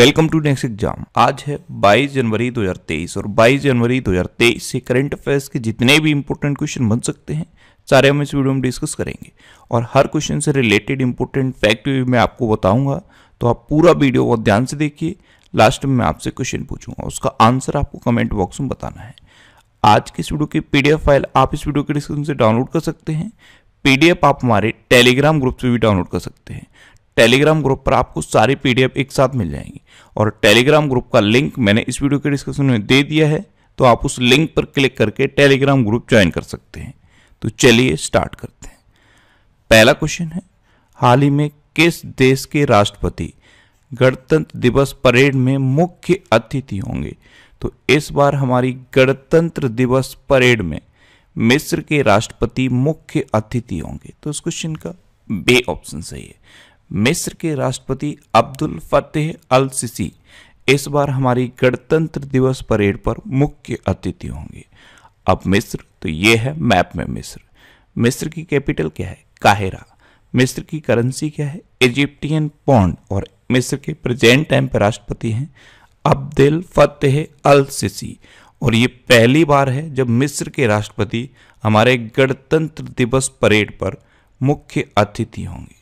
Welcome to next exam आज है 22 जनवरी 2023 और 22 जनवरी 2023 से करंट अफेयर्स के जितने भी इंपॉर्टेंट क्वेश्चन बन सकते हैं, सारे हम इस वीडियो में डिस्कस करेंगे। और हर क्वेश्चन से रिलेटेड इंपॉर्टेंट फैक्ट भी मैं आपको बताऊँगा तो आप पूरा वीडियो बहुत ध्यान से देखिए। लास्ट में मैं आपसे क्वेश्चन पूछूँगा, उसका आंसर आपको कमेंट बॉक्स में बताना है। आज की इस वीडियो की पीडीएफ फ़ाइल आप इस वीडियो के डिस्क्रिप्शन से डाउनलोड कर सकते हैं। पीडीएफ आप हमारे टेलीग्राम ग्रुप से भी डाउनलोड कर सकते हैं। टेलीग्राम ग्रुप पर आपको सारी पीडीएफ एक साथ मिल जाएँगी। और टेलीग्राम ग्रुप का लिंक मैंने इस वीडियो के डिस्क्रिप्शन में दे दिया है तो आप उस लिंक पर क्लिक करके टेलीग्राम ग्रुप ज्वाइन कर सकते हैं। तो चलिए स्टार्ट करते हैं। पहला क्वेश्चन है, हाल ही में किस देश के राष्ट्रपति गणतंत्र दिवस परेड में मुख्य अतिथि होंगे? तो इस बार हमारी गणतंत्र दिवस परेड में मिस्र के राष्ट्रपति मुख्य अतिथि होंगे। तो इस क्वेश्चन का बे ऑप्शन सही है। मिस्र के राष्ट्रपति अब्दुल फतेह अल सिसी इस बार हमारी गणतंत्र दिवस परेड पर मुख्य अतिथि होंगे। अब मिस्र तो ये है मैप में मिस्र। मिस्र की कैपिटल क्या है? काहिरा। मिस्र की करेंसी क्या है? इजिप्टियन पौंड और मिस्र के प्रेजेंट टाइम पर राष्ट्रपति हैं अब्दुल फतेह अल सिसी और ये पहली बार है जब मिस्र के राष्ट्रपति हमारे गणतंत्र दिवस परेड पर मुख्य अतिथि होंगे।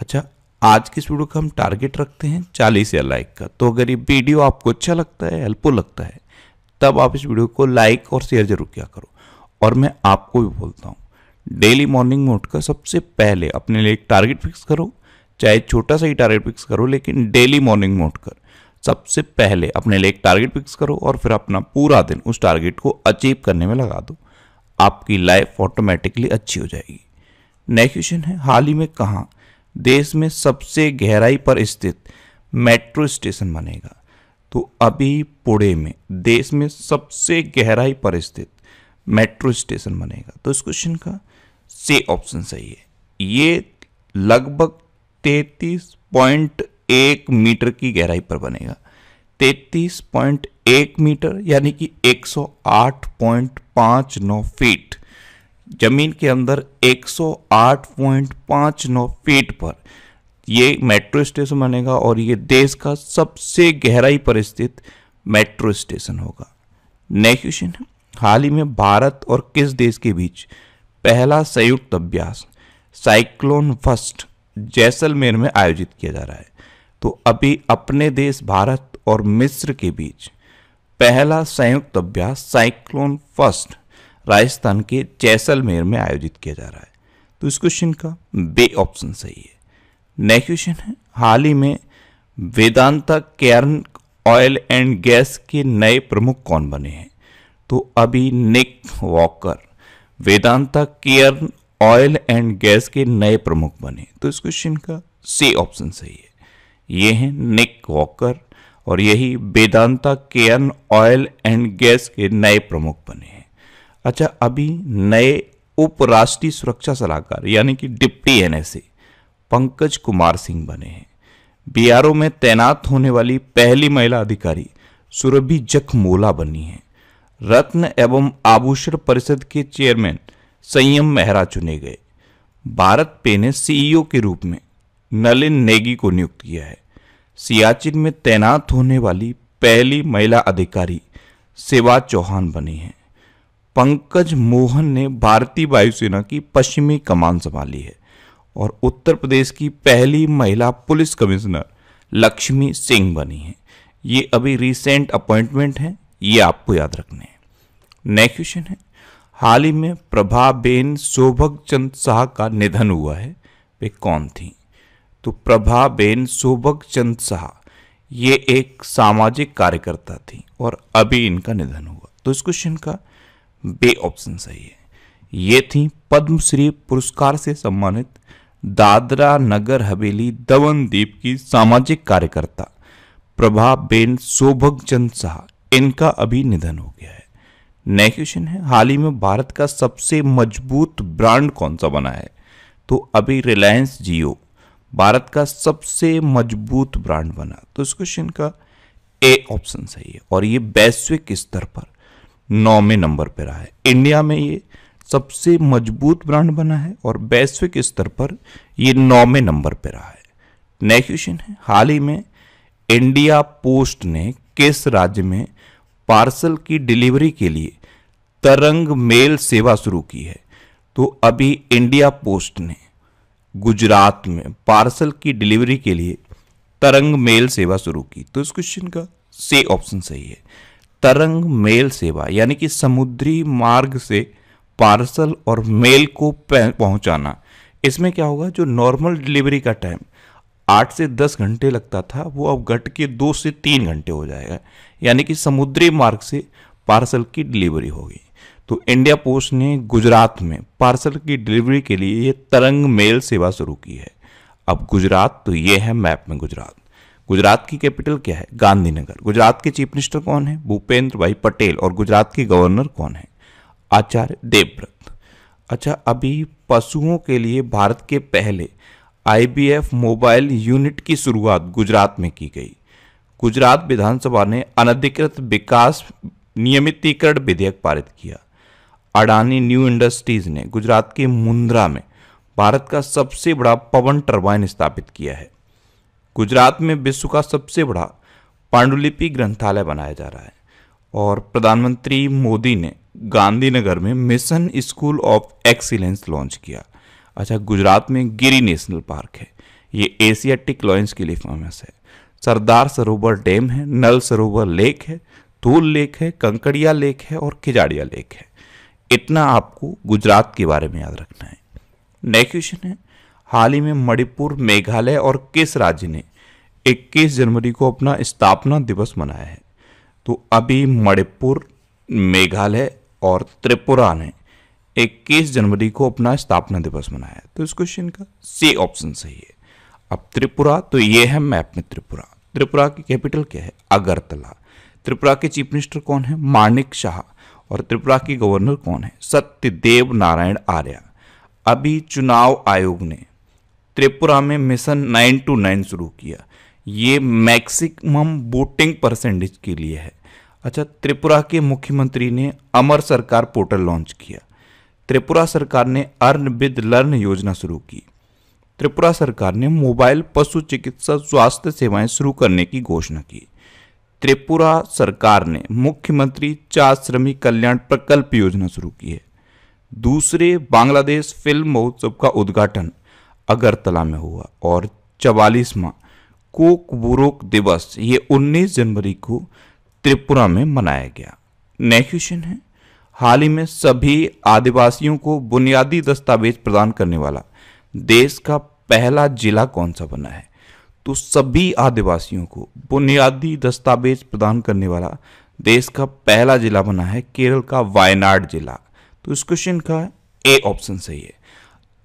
अच्छा आज की इस वीडियो का हम टारगेट रखते हैं चालीस या लाइक का। तो अगर ये वीडियो आपको अच्छा लगता है हेल्पफुल लगता है, तब आप इस वीडियो को लाइक और शेयर ज़रूर किया करो। और मैं आपको भी बोलता हूँ डेली मॉर्निंग में उठकर सबसे पहले अपने लिए एक टारगेट फिक्स करो, चाहे छोटा सा ही टारगेट फिक्स करो, लेकिन डेली मॉर्निंग में उठकर सबसे पहले अपने लिए एक टारगेट फिक्स करो और फिर अपना पूरा दिन उस टारगेट को अचीव करने में लगा दो। आपकी लाइफ ऑटोमेटिकली अच्छी हो जाएगी। नेक्स्ट क्वेश्चन है, हाल ही में कहाँ देश में सबसे गहराई पर स्थित मेट्रो स्टेशन बनेगा। तो अभी पुणे में देश में सबसे गहराई पर स्थित मेट्रो स्टेशन बनेगा। तो इस क्वेश्चन का से ऑप्शन सही है। ये लगभग तैतीस पॉइंट एक मीटर की गहराई पर बनेगा। तैतीस पॉइंट एक मीटर, यानी कि एक सौ आठ पॉइंट पाँच नौ फीट ज़मीन के अंदर 108.59 फीट पर ये मेट्रो स्टेशन बनेगा और ये देश का सबसे गहराई पर स्थित मेट्रो स्टेशन होगा। नेक्स्ट क्वेश्चन हाल ही में भारत और किस देश के बीच पहला संयुक्त अभ्यास साइक्लोन फ़र्स्ट जैसलमेर में आयोजित किया जा रहा है? तो अभी अपने देश भारत और मिस्र के बीच पहला संयुक्त अभ्यास साइक्लोन फ़र्स्ट राजस्थान के जैसलमेर में आयोजित किया जा रहा है। तो इस क्वेश्चन का बे ऑप्शन सही है। नेक्स्ट क्वेश्चन है, हाल ही में Vedanta Cairn oil and gas के नए प्रमुख कौन बने हैं? तो अभी Nick Walker Vedanta Cairn oil and gas के नए प्रमुख बने। तो इस क्वेश्चन का सी ऑप्शन सही है। ये हैं निक वॉकर और यही Vedanta Cairn oil and gas के नए प्रमुख बने हैं। अच्छा अभी नए उपराष्ट्रीय सुरक्षा सलाहकार, यानी कि डिप्टी एनएसए, पंकज कुमार सिंह बने हैं। बीआरओ में तैनात होने वाली पहली महिला अधिकारी सुरभि जखमोला बनी है। रत्न एवं आभूषण परिषद के चेयरमैन संयम मेहरा चुने गए। भारत पे ने सीईओ के रूप में नलिन नेगी को नियुक्त किया है। सियाचिन में तैनात होने वाली पहली महिला अधिकारी सेवा चौहान बनी है। पंकज मोहन ने भारतीय वायुसेना की पश्चिमी कमान संभाली है और उत्तर प्रदेश की पहली महिला पुलिस कमिश्नर लक्ष्मी सिंह बनी है। ये अभी रिसेंट अपॉइंटमेंट है, ये आपको याद रखने हैं। नेक्स्ट क्वेश्चन है। हाल ही में प्रभाबेन शोभक चंद शाह का निधन हुआ है, वे कौन थी? तो प्रभाबेन शोभक चंद शाह, ये एक सामाजिक कार्यकर्ता थी और अभी इनका निधन हुआ। तो इस क्वेश्चन का बे ऑप्शन सही है। ये थी पद्मश्री पुरस्कार से सम्मानित दादरा नगर हवेली दमन द्वीप की सामाजिक कार्यकर्ता प्रभा बेन शोभक चंद शाह। इनका अभी निधन हो गया है। नेक्स्ट क्वेश्चन है। हाल ही में भारत का सबसे मज़बूत ब्रांड कौन सा बना है? तो अभी रिलायंस जियो भारत का सबसे मज़बूत ब्रांड बना। तो इस क्वेश्चन का ए ऑप्शन सही है और ये वैश्विक स्तर पर नौवें नंबर पर रहा है इंडिया में ये सबसे मज़बूत ब्रांड बना है और वैश्विक स्तर पर ये नौवें नंबर पर रहा है। नेक्स्ट क्वेश्चन है, हाल ही में इंडिया पोस्ट ने किस राज्य में पार्सल की डिलीवरी के लिए तरंग मेल सेवा शुरू की है? तो अभी इंडिया पोस्ट ने गुजरात में पार्सल की डिलीवरी के लिए तरंग मेल सेवा शुरू की। तो इस क्वेश्चन का सी ऑप्शन सही है। तरंग मेल सेवा, यानी कि समुद्री मार्ग से पार्सल और मेल को पहुंचाना। इसमें क्या होगा, जो नॉर्मल डिलीवरी का टाइम आठ से दस घंटे लगता था, वो अब घट के दो से तीन घंटे हो जाएगा। यानी कि समुद्री मार्ग से पार्सल की डिलीवरी होगी। तो इंडिया पोस्ट ने गुजरात में पार्सल की डिलीवरी के लिए ये तरंग मेल सेवा शुरू की है। अब गुजरात तो ये है मैप में गुजरात। गुजरात की कैपिटल क्या है? गांधीनगर। गुजरात के चीफ मिनिस्टर कौन है? भूपेंद्र भाई पटेल और गुजरात के गवर्नर कौन है? आचार्य देवव्रत। अच्छा अभी पशुओं के लिए भारत के पहले आईबीएफ मोबाइल यूनिट की शुरुआत गुजरात में की गई। गुजरात विधानसभा ने अनधिकृत विकास नियमितीकरण विधेयक पारित किया। अडानी न्यू इंडस्ट्रीज़ ने गुजरात के मुंद्रा में भारत का सबसे बड़ा पवन टरबाइन स्थापित किया है। गुजरात में विश्व का सबसे बड़ा पांडुलिपि ग्रंथालय बनाया जा रहा है और प्रधानमंत्री मोदी ने गांधीनगर में mission school of excellence launch किया। अच्छा गुजरात में गिरी नेशनल पार्क है। ये एशियाटिक लॉन्च के लिए फ़ेमस है। सरदार सरोवर डैम है, नल सरोवर लेक है, धूल लेक है, कंकड़िया लेक है और खिजाड़िया लेक है। इतना आपको गुजरात के बारे में याद रखना है। नेक्स्ट क्वेश्चन है हाल ही में मणिपुर, मेघालय और किस राज्य ने 21 जनवरी को अपना स्थापना दिवस मनाया है? तो अभी मणिपुर, मेघालय और त्रिपुरा ने 21 जनवरी को अपना स्थापना दिवस मनाया है। तो इस क्वेश्चन का सी ऑप्शन सही है। अब त्रिपुरा तो ये है मैप में त्रिपुरा। त्रिपुरा की कैपिटल क्या है? अगरतला। त्रिपुरा के चीफ मिनिस्टर कौन है? मानिक शाह। और त्रिपुरा की गवर्नर कौन है? सत्यदेव नारायण आर्या। अभी चुनाव आयोग ने त्रिपुरा में मिशन नाइन टू नाइन शुरू किया। ये मैक्सिमम वोटिंग परसेंटेज के लिए है। अच्छा त्रिपुरा के मुख्यमंत्री ने अमर सरकार पोर्टल लॉन्च किया। त्रिपुरा सरकार ने अर्न विद लर्न योजना शुरू की। त्रिपुरा सरकार ने मोबाइल पशु चिकित्सा स्वास्थ्य सेवाएँ शुरू करने की घोषणा की। त्रिपुरा सरकार ने मुख्यमंत्री चार श्रमिक कल्याण प्रकल्प योजना शुरू की है। दूसरे बांग्लादेश फ़िल्म महोत्सव का उद्घाटन अगरतला में हुआ और चवालीसवा कोकबुरोक दिवस ये 19 जनवरी को त्रिपुरा में मनाया गया। नेक्स्ट क्वेश्चन है। हाल ही में सभी आदिवासियों को बुनियादी दस्तावेज़ प्रदान करने वाला देश का पहला जिला कौन सा बना है? तो सभी आदिवासियों को बुनियादी दस्तावेज़ प्रदान करने वाला देश का पहला जिला बना है केरल का वायनाड जिला। तो इस क्वेश्चन का ए ऑप्शन सही है।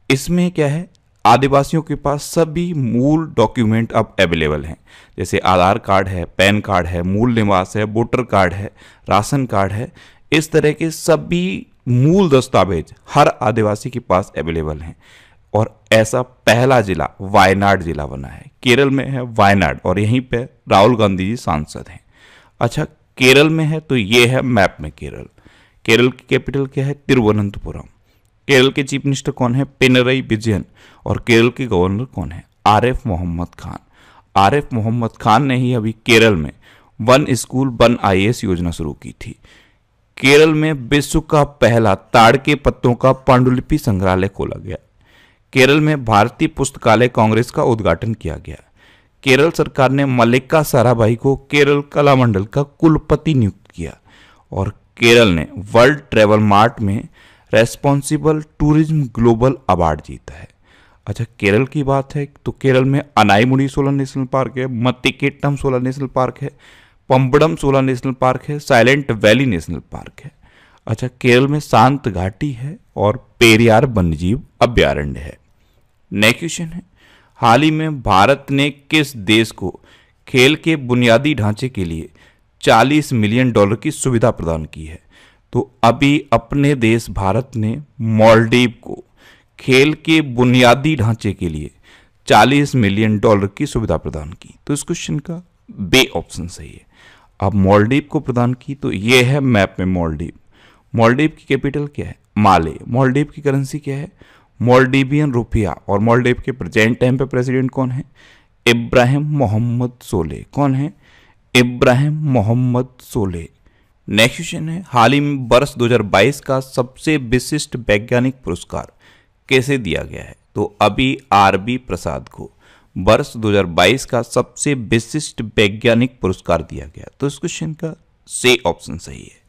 इसमें क्या है? आदिवासियों के पास सभी मूल डॉक्यूमेंट अब अवेलेबल हैं। जैसे आधार कार्ड है, पैन कार्ड है, मूल निवास है, वोटर कार्ड है, राशन कार्ड है, इस तरह के सभी मूल दस्तावेज़ हर आदिवासी के पास अवेलेबल हैं। और ऐसा पहला जिला वायनाड जिला बना है। केरल में है वायनाड और यहीं पे राहुल गांधी जी सांसद हैं। अच्छा केरल में है तो ये है मैप में केरल। केरल की कैपिटल क्या है? तिरुवनंतपुरम। केरल के चीफ मिनिस्टर कौन है? पिनरई विजयन। और केरल के गवर्नर कौन है? आरिफ मोहम्मद खान। आरिफ मोहम्मद खान ने ही अभी केरल में वन स्कूल, वन आईएएस योजना शुरू की थी। केरल में विश्व का पहला ताड़ के पत्तों का पांडुलिपि संग्रहालय खोला गया। केरल में भारतीय पुस्तकालय कांग्रेस का उद्घाटन किया गया। केरल सरकार ने मल्लिका साराभाई को केरल कला मंडल का कुलपति नियुक्त किया। और केरल ने वर्ल्ड ट्रेवल मार्ट में रेस्पॉन्सिबल टूरिज़्म ग्लोबल अवार्ड जीता है। अच्छा केरल की बात है तो केरल में अनाईमुड़ी सोलर नेशनल पार्क है, मत्तिकेट्टम सोलर नेशनल पार्क है पंबड़म सोलर नेशनल पार्क है, साइलेंट वैली नेशनल पार्क है। अच्छा केरल में शांत घाटी है और पेरियार वन्यजीव अभ्यारण्य है। नेक्स्ट क्वेश्चन है। हाल ही में भारत ने किस देश को खेल के बुनियादी ढांचे के लिए 40 मिलियन डॉलर की सुविधा प्रदान की है? तो अभी अपने देश भारत ने मॉलडीव को खेल के बुनियादी ढांचे के लिए 40 मिलियन डॉलर की सुविधा प्रदान की। तो इस क्वेश्चन का बे ऑप्शन सही है। अब मॉलडीव को प्रदान की तो ये है मैप में मॉलडीव। मॉलडीव की कैपिटल क्या है? माले। मॉलडीव की करेंसी क्या है? मॉलडीवियन रुपया। और मॉलडीव के प्रेजेंट टाइम पे प्रेसिडेंट कौन है? इब्राहिम मोहम्मद सोले। कौन है? इब्राहिम मोहम्मद सोले। नेक्स्ट क्वेश्चन है। हाल ही में वर्ष 2022 का सबसे विशिष्ट वैज्ञानिक पुरस्कार कैसे दिया गया है? तो अभी आर बी प्रसाद को वर्ष 2022 का सबसे विशिष्ट वैज्ञानिक पुरस्कार दिया गया। तो इस क्वेश्चन का से ऑप्शन सही है।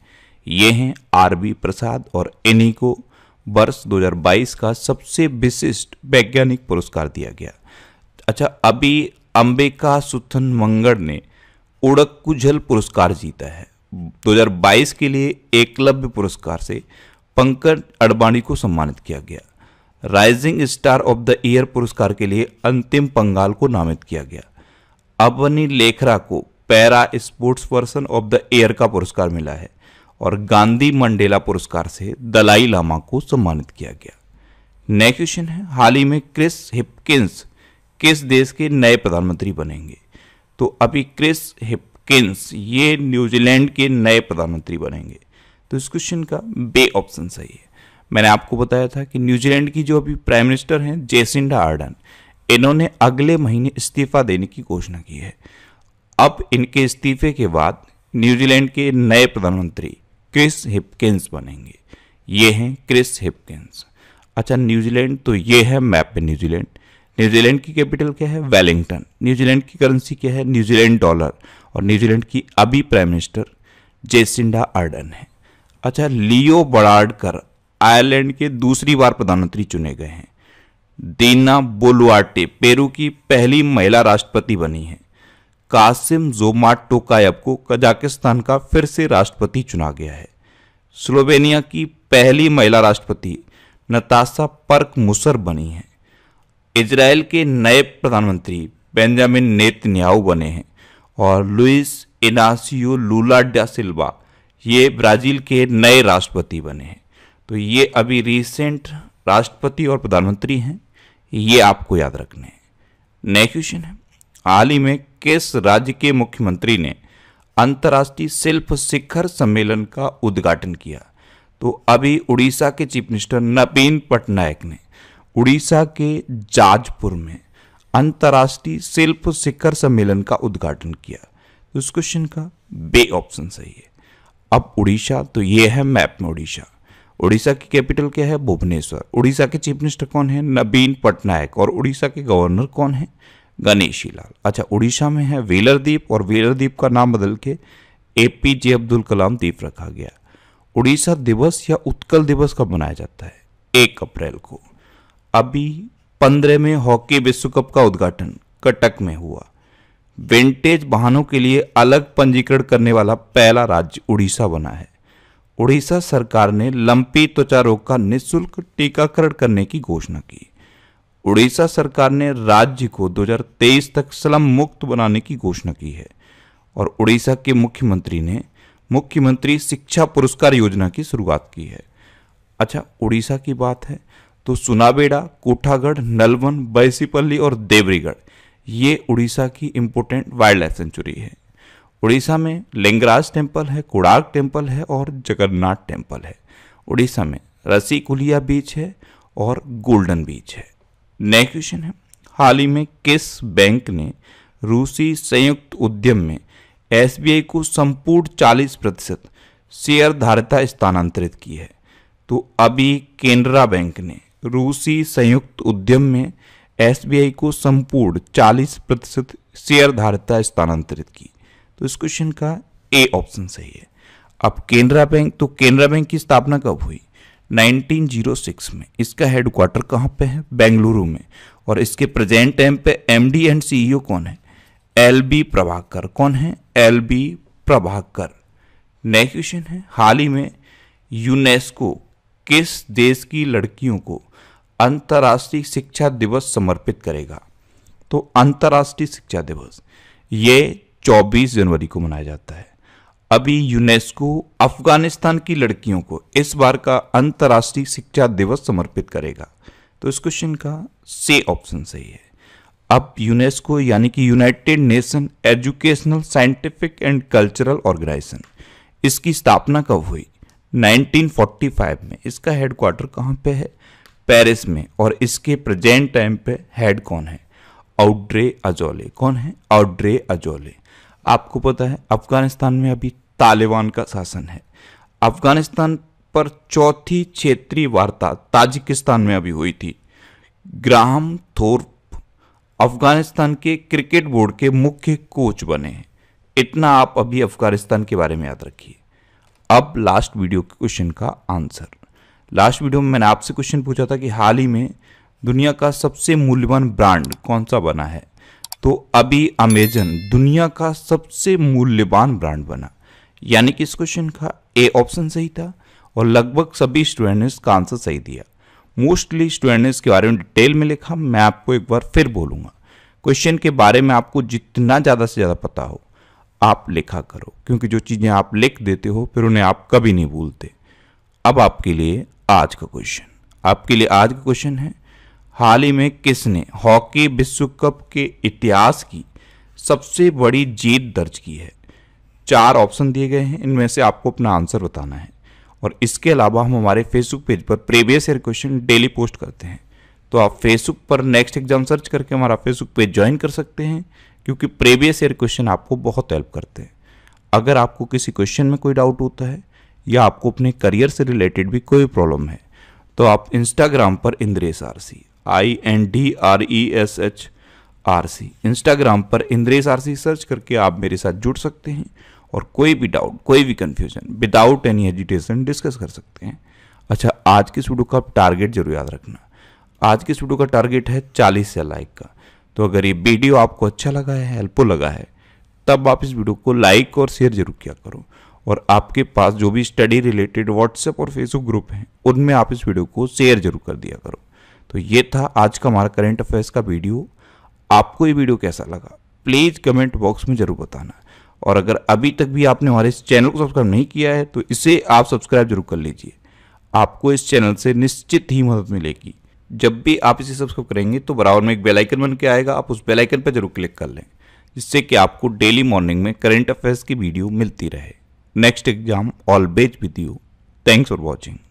ये हैं आर बी प्रसाद और इन्हीं को वर्ष 2022 का सबसे विशिष्ट वैज्ञानिक पुरस्कार दिया गया। अच्छा अभी अंबिका सुथन मंगड़ ने उड़क पुरस्कार जीता है। 2022 के लिए एकलव्य पुरस्कार से पंकज अडवाणी को सम्मानित किया गया। Rising star of the year पुरस्कार के लिए अंतिम पंगाल को नामित किया गया। अवनी लेखरा को para sports person of the year का पुरस्कार मिला है और गांधी मंडेला पुरस्कार से दलाई लामा को सम्मानित किया गया। नेक्स्ट क्वेश्चन है, हाल ही में क्रिस हिपकिंस किस देश के नए प्रधानमंत्री बनेंगे? तो अभी क्रिस हिपकिंस ये न्यूजीलैंड के नए प्रधानमंत्री बनेंगे। तो इस क्वेश्चन का बे ऑप्शन सही है। मैंने आपको बताया था कि न्यूजीलैंड की जो अभी प्राइम मिनिस्टर हैं जेसिंडा आर्डन इन्होंने अगले महीने इस्तीफा देने की घोषणा की है। अब इनके इस्तीफे के बाद न्यूजीलैंड के नए प्रधानमंत्री क्रिस हिपकिंस बनेंगे। ये हैं क्रिस हिपकिंस अच्छा न्यूजीलैंड तो ये है मैप पे न्यूजीलैंड न्यूजीलैंड की कैपिटल क्या है? वेलिंगटन न्यूजीलैंड की करेंसी क्या है? न्यूजीलैंड डॉलर और न्यूजीलैंड की अभी प्राइम मिनिस्टर जेसिंडा आर्डन है। अच्छा लियो बड़ाडकर आयरलैंड के दूसरी बार प्रधानमंत्री चुने गए हैं। दीना बोलुआटे पेरू की पहली महिला राष्ट्रपति बनी है। कासिम जोमाट टोकायब को कजाकिस्तान का फिर से राष्ट्रपति चुना गया है। स्लोवेनिया की पहली महिला राष्ट्रपति नताशा पर्क मुसर बनी है। इसराइल के नए प्रधानमंत्री बेंजामिन नेतन्याहू बने हैं। और लुइस इनासियो लूला डा सिल्वा, ये ब्राज़ील के नए राष्ट्रपति बने हैं। तो ये अभी रिसेंट राष्ट्रपति और प्रधानमंत्री हैं, ये आपको याद रखने हैं। नेक्स्ट क्वेश्चन है। हाल ही में किस राज्य के मुख्यमंत्री ने अंतर्राष्ट्रीय शिल्प शिखर सम्मेलन का उद्घाटन किया? तो अभी उड़ीसा के चीफ मिनिस्टर नवीन पटनायक ने, उड़ीसा के जाजपुर में अंतर्राष्ट्रीय शिल्प शिखर सम्मेलन का उद्घाटन किया। तो इस क्वेश्चन का बे ऑप्शन सही है। अब उड़ीसा तो ये है मैप में उड़ीसा। उड़ीसा की कैपिटल क्या है? भुवनेश्वर। उड़ीसा के चीफ मिनिस्टर कौन है? नवीन पटनायक। और उड़ीसा के गवर्नर कौन है? गणेशी लाल अच्छा उड़ीसा में है वेलर द्वीप और वेलर द्वीप का नाम बदल के ए पी जे अब्दुल कलाम द्वीप रखा गया। उड़ीसा दिवस या उत्कल दिवस कब मनाया जाता है? एक अप्रैल को। अभी पंद्रह में हॉकी विश्व कप का उद्घाटन, कटक में हुआ। विंटेज वाहनों के लिए अलग पंजीकरण करने वाला पहला राज्य उड़ीसा बना है। उड़ीसा सरकार ने लंपी त्वचा रोग का निःशुल्क टीकाकरण करने की घोषणा की। उड़ीसा सरकार ने राज्य को 2023 तक स्लम मुक्त बनाने की घोषणा की है और उड़ीसा के मुख्यमंत्री ने मुख्यमंत्री शिक्षा पुरस्कार योजना की शुरुआत की है। अच्छा उड़ीसा की बात है। तो सुनाबेड़ा, कोठागढ़, नलवन, बैसीपल्ली और देवरीगढ़, ये उड़ीसा की इम्पोर्टेंट वाइल्ड लाइफ सेंचुरी है। उड़ीसा में लिंगराज टेंपल है कुड़ाक टेंपल है और जगन्नाथ टेंपल है। उड़ीसा में रसीकुलिया बीच है और गोल्डन बीच है। नेक्स्ट क्वेश्चन है, हाल ही में किस बैंक ने रूसी संयुक्त उद्यम में एसबीआई को संपूर्ण 40 प्रतिशत शेयर धारिता स्थानांतरित की है? तो अभी केनरा बैंक ने रूसी संयुक्त उद्यम में एसबीआई को संपूर्ण 40 प्रतिशत शेयर धारिता स्थानांतरित की। तो इस क्वेश्चन का ए ऑप्शन सही है। अब केनरा बैंक तो केनरा बैंक की स्थापना कब हुई? 1906 में। इसका हेडक्वार्टर कहाँ पे है? बेंगलुरु में। और इसके प्रेजेंट टाइम पे एमडी एंड सीईओ कौन है? L B Prabhakar. कौन है? L B Prabhakar. Next question है। हाल ही में यूनेस्को किस देश की लड़कियों को अंतर्राष्ट्रीय शिक्षा दिवस समर्पित करेगा। तो अंतर्राष्ट्रीय शिक्षा दिवस, ये 24 जनवरी को मनाया जाता है। अभी यूनेस्को अफ़गानिस्तान की लड़कियों को इस बार का अंतर्राष्ट्रीय शिक्षा दिवस समर्पित करेगा। तो इस क्वेश्चन का से ऑप्शन सही है अब यूनेस्को यानी कि United Nation Educational, Scientific and Cultural Organization, इसकी स्थापना कब हुई? 1945 में। इसका हेडक्वार्टर कहाँ पे है? पेरिस में, और इसके प्रेजेंट टाइम पे हेड कौन है? Audrey Azoulay. कौन है? Audrey Azoulay. आपको पता है, अफ़गानिस्तान में अभी तालिबान का शासन है। अफ़गानिस्तान पर चौथी क्षेत्रीय वार्ता ताजिकिस्तान में अभी हुई थी। ग्राहम थोर्प अफ़गानिस्तान के क्रिकेट बोर्ड के मुख्य कोच बने हैं। इतना आप अभी अफ़गानिस्तान के बारे में याद रखिए। अब लास्ट वीडियो के क्वेश्चन का आंसर। लास्ट वीडियो में मैंने आपसे क्वेश्चन पूछा था कि हाल ही में दुनिया का सबसे मूल्यवान ब्रांड कौन सा बना है? तो अभी अमेजन दुनिया का सबसे मूल्यवान ब्रांड बना। यानी कि इस क्वेश्चन का ए ऑप्शन सही था और लगभग सभी स्टूडेंट ने इसका आंसर सही दिया। मोस्टली स्टूडेंट ने इसके बारे में डिटेल में लिखा, मैं आपको एक बार फिर बोलूँगा। क्वेश्चन के बारे में आपको जितना ज़्यादा से ज़्यादा पता हो, आप लिखा करो, क्योंकि जो चीज़ें आप लिख देते हो, फिर उन्हें आप कभी नहीं भूलते। अब आपके लिए आज का क्वेश्चन आपके लिए आज का क्वेश्चन है, हाल ही में किसने हॉकी विश्व कप के इतिहास की सबसे बड़ी जीत दर्ज की है? चार ऑप्शन दिए गए हैं, इनमें से आपको अपना आंसर बताना है। और इसके अलावा हम हमारे फेसबुक पेज पर previous year question daily post करते हैं। तो आप फेसबुक पर नेक्स्ट एग्ज़ाम सर्च करके हमारा फेसबुक पेज ज्वाइन कर सकते हैं, क्योंकि प्रीवियस ईयर क्वेश्चन आपको बहुत हेल्प करते हैं। अगर आपको किसी क्वेश्चन में कोई डाउट होता है या आपको अपने करियर से रिलेटेड भी कोई प्रॉब्लम है तो आप इंस्टाग्राम पर Indresh R C I N D R E S H R C Instagram पर इंद्रेश आर सी सर्च करके आप मेरे साथ जुड़ सकते हैं और कोई भी डाउट कोई भी confusion without any agitation discuss कर सकते हैं। अच्छा आज की वीडियो का टारगेट ज़रूर याद रखना। आज की वीडियो का टारगेट है चालीस से लाइक का। तो अगर ये वीडियो आपको अच्छा लगा है हेल्पफुल लगा है, तब आप इस वीडियो को लाइक और शेयर ज़रूर किया करो। और आपके पास जो भी स्टडी रिलेटेड व्हाट्सएप और फेसबुक ग्रुप हैं, उनमें आप इस वीडियो को शेयर ज़रूर कर दिया करो। तो ये था आज का हमारा करेंट अफेयर्स का वीडियो आपको ये वीडियो कैसा लगा? प्लीज़ कमेंट बॉक्स में ज़रूर बताना। और अगर अभी तक भी आपने हमारे इस चैनल को सब्सक्राइब नहीं किया है तो इसे आप सब्सक्राइब ज़रूर कर लीजिए। आपको इस चैनल से निश्चित ही मदद मिलेगी। जब भी आप इसे सब्सक्राइब करेंगे तो बराबर में एक बेल आइकन बन के आएगा। आप उस बेल आइकन पर ज़रूर क्लिक कर लें, जिससे कि आपको डेली मॉर्निंग में करंट अफेयर्स की वीडियो मिलती रहे। next exam always with you. Thanks for watching.